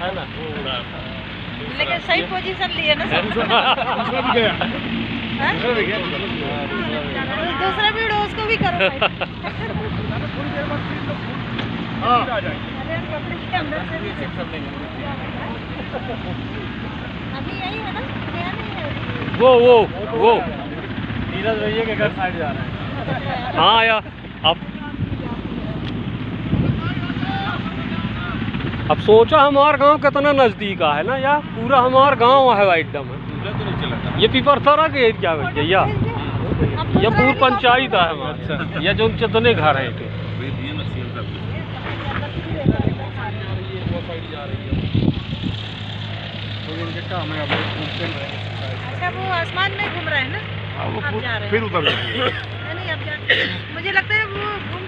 है ना? लेकिन सही पोजीशन लिए ना सब। दूसरा भी गया। हाँ? दूसरा भी गया। दूसरा भी उड़ो उसको भी करो हाँ। भी। अभी यही है ना? नया नहीं है वो वो वो। नीरज भैया के घर साइड जा रहे हैं। हाँ आया अब अब सोचा हमारा गाँव कितना नज़दीक है ना यार पूरा हमारा गाँव है एकदम। ये पिपरथरा के एरिया में भैया ये। दूसरा पूरी पंचायत है हमारा। ये जो जितने घर हैं के अच्छा वो आसमान में घूम रहे हैं ना? आप जा रहे हैं। फिर उतर नहीं अब जा मुझे लगता है वो घूम